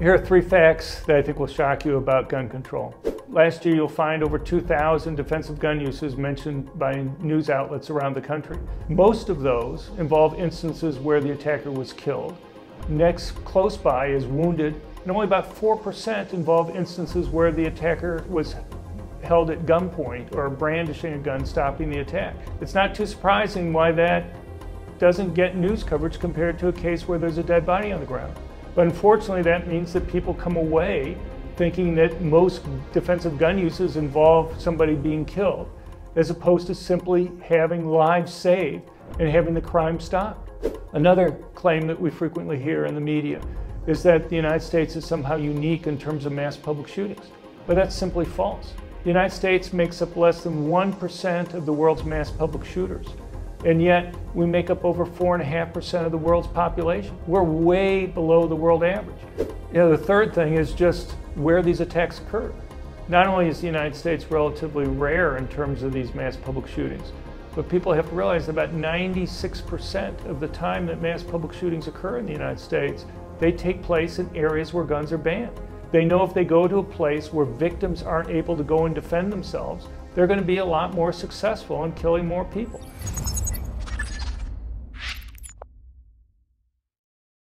Here are three facts that I think will shock you about gun control. Last year, you'll find over 2,000 defensive gun uses mentioned by news outlets around the country. Most of those involve instances where the attacker was killed. Next, close by is wounded, and only about 4% involve instances where the attacker was held at gunpoint or brandishing a gun, stopping the attack. It's not too surprising why that doesn't get news coverage compared to a case where there's a dead body on the ground. But unfortunately, that means that people come away thinking that most defensive gun uses involve somebody being killed, as opposed to simply having lives saved and having the crime stopped. Another claim that we frequently hear in the media is that the United States is somehow unique in terms of mass public shootings. But that's simply false. The United States makes up less than 1% of the world's mass public shooters. And yet, we make up over 4.5% of the world's population. We're way below the world average. You know, the third thing is just where these attacks occur. Not only is the United States relatively rare in terms of these mass public shootings, but people have to realize about 96% of the time that mass public shootings occur in the United States, they take place in areas where guns are banned. They know if they go to a place where victims aren't able to go and defend themselves, they're going to be a lot more successful in killing more people.